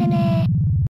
協力してね